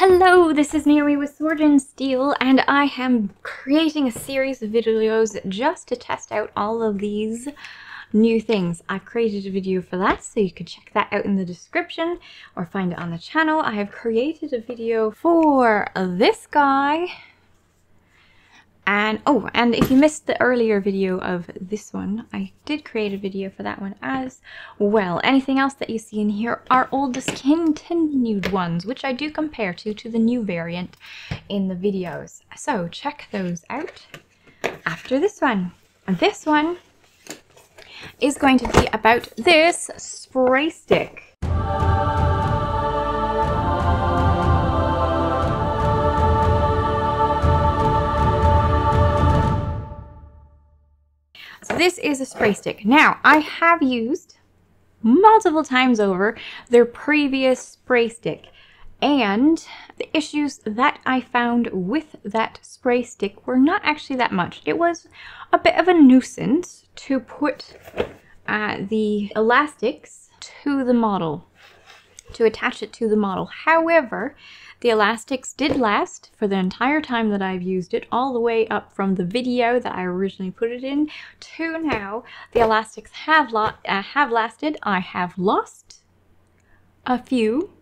Hello, this is Naomi with Sword and Steele, and I am creating a series of videos just to test out all of these new things. I've created a video for that, so you can check that out in the description or find it on the channel. I have created a video for this guy and oh, and if you missed the earlier video of this one, I did create a video for that one as well. Anything else that you see in here are all discontinued ones, which I do compare to to the new variant in the videos. So check those out after this one. And this one is going to be about this spray stick. This is a spray stick. Now, I have used multiple times over their previous spray stick. And the issues that I found with that spray stick were not actually that much. It was a bit of a nuisance to put uh, the elastics to the model, to attach it to the model. However, the elastics did last for the entire time that I've used it, all the way up from the video that I originally put it in to now. The elastics have, uh, have lasted. I have lost a few,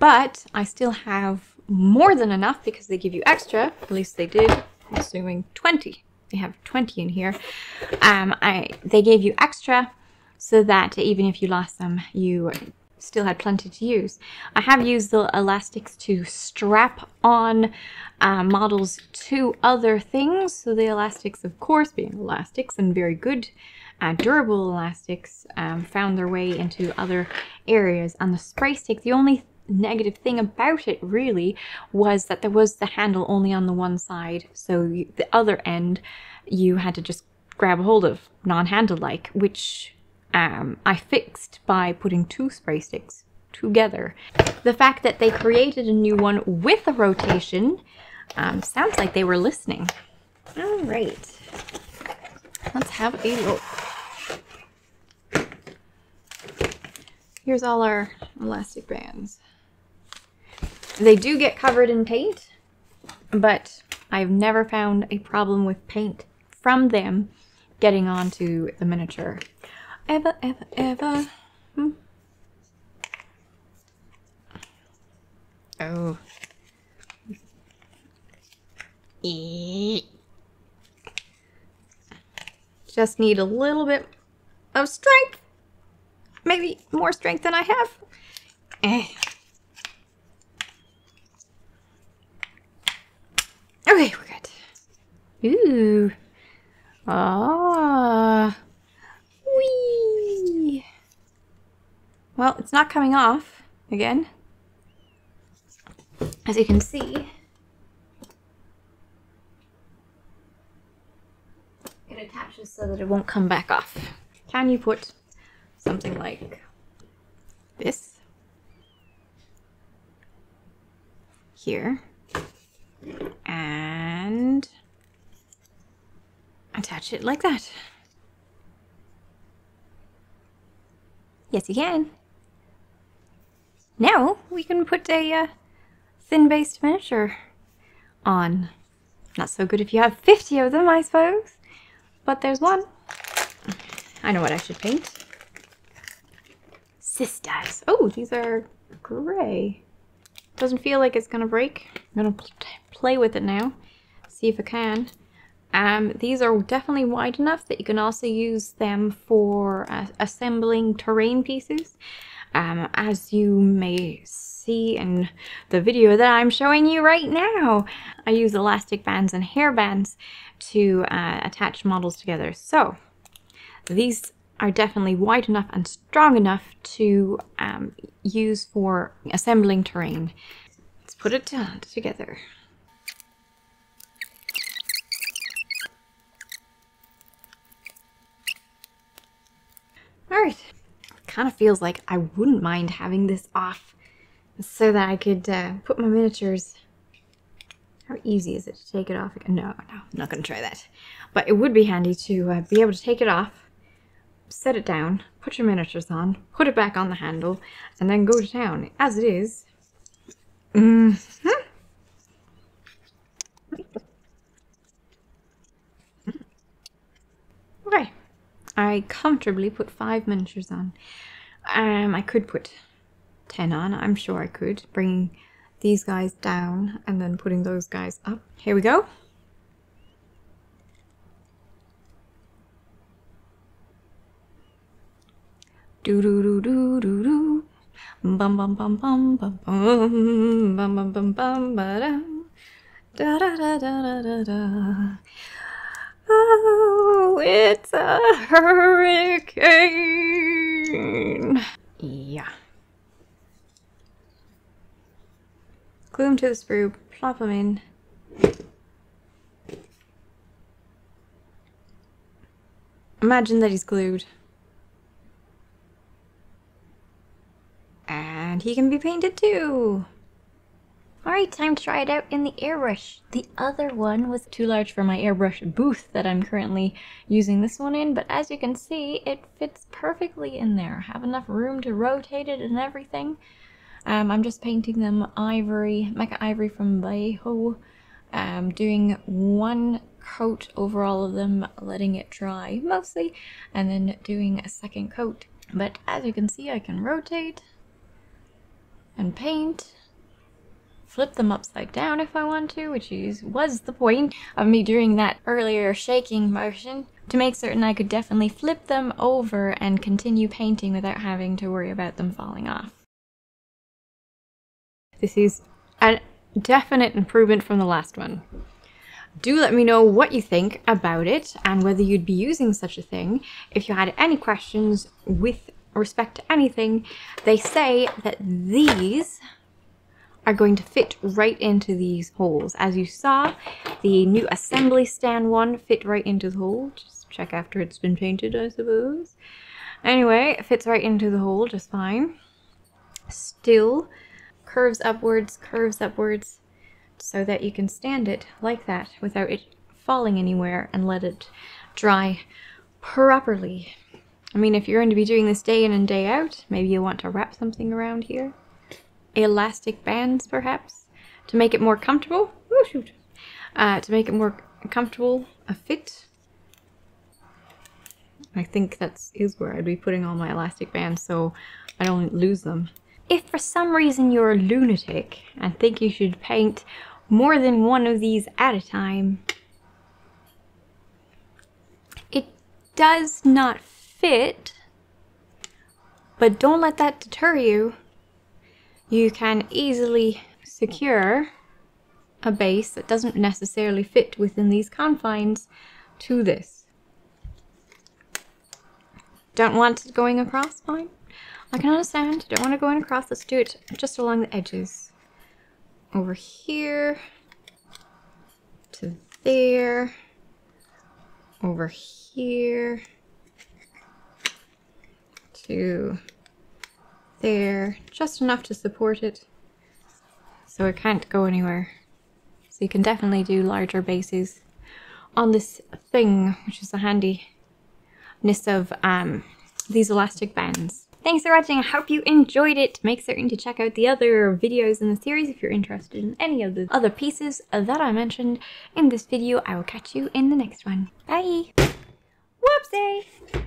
but I still have more than enough because they give you extra. At least they did, I'm assuming 20. They have 20 in here. Um, I They gave you extra so that even if you lost them, you still had plenty to use. I have used the elastics to strap on uh, models to other things. So the elastics, of course, being elastics and very good uh, durable elastics, um, found their way into other areas. And the spray stick, the only negative thing about it really was that there was the handle only on the one side. So the other end you had to just grab a hold of, non-handle like, which um, I fixed by putting two spray sticks together. The fact that they created a new one with a rotation um, sounds like they were listening. All right, let's have a look. Here's all our elastic bands. They do get covered in paint, but I've never found a problem with paint from them getting onto the miniature ever, ever, ever. Hmm. Oh. Just need a little bit of strength. Maybe more strength than I have. Eh. Okay, we're good. Ooh. Ah. Well, it's not coming off again. As you can see, it attaches so that it won't come back off. Can you put something like this here and attach it like that? Yes, you can. Now we can put a uh, thin-based miniature on. Not so good if you have 50 of them, I suppose. But there's one. I know what I should paint. Sisters. Oh, these are gray. Doesn't feel like it's gonna break. I'm gonna pl play with it now. See if I can. Um, these are definitely wide enough that you can also use them for uh, assembling terrain pieces. Um, as you may see in the video that I'm showing you right now, I use elastic bands and hair bands to uh, attach models together. So these are definitely wide enough and strong enough to um, use for assembling terrain. Let's put it together. Alright. Kind of feels like I wouldn't mind having this off so that I could uh, put my miniatures... How easy is it to take it off? No, no, I'm not going to try that. But it would be handy to uh, be able to take it off, set it down, put your miniatures on, put it back on the handle, and then go to town. As it is, Mm hmm Okay. I comfortably put five miniatures on. Um, I could put 10 on. I'm sure I could. Bringing these guys down and then putting those guys up. Here we go. Do do do do do do. Bum bum bum bum bum bum bum bum bum bum ba da da da da da da da. Oh, it's a hurricane. Yeah. Glue them to the sprue, plop them in. Imagine that he's glued. And he can be painted too. Alright, time to try it out in the airbrush. The other one was too large for my airbrush booth that I'm currently using this one in, but as you can see, it fits perfectly in there. I have enough room to rotate it and everything. Um, I'm just painting them ivory, Mecha Ivory from Vallejo. Um, doing one coat over all of them, letting it dry mostly, and then doing a second coat. But as you can see, I can rotate and paint flip them upside down if I want to, which is, was the point of me doing that earlier shaking motion to make certain I could definitely flip them over and continue painting without having to worry about them falling off. This is a definite improvement from the last one. Do let me know what you think about it and whether you'd be using such a thing. If you had any questions with respect to anything, they say that these are going to fit right into these holes. As you saw, the new assembly stand one fit right into the hole. Just check after it's been painted, I suppose. Anyway, it fits right into the hole just fine. Still curves upwards, curves upwards, so that you can stand it like that without it falling anywhere and let it dry properly. I mean, if you're going to be doing this day in and day out, maybe you want to wrap something around here elastic bands, perhaps, to make it more comfortable. Oh, shoot. Uh, to make it more comfortable, a fit. I think that's is where I'd be putting all my elastic bands so I don't lose them. If for some reason you're a lunatic and think you should paint more than one of these at a time, it does not fit, but don't let that deter you you can easily secure a base that doesn't necessarily fit within these confines to this. Don't want it going across? Fine. I can understand. Don't want it going across. Let's do it just along the edges. Over here to there. Over here to there, just enough to support it so it can't go anywhere. So you can definitely do larger bases on this thing, which is the handiness of um, these elastic bands. Thanks for watching, I hope you enjoyed it. Make certain to check out the other videos in the series if you're interested in any of the other pieces that I mentioned in this video. I will catch you in the next one. Bye! Whoopsie!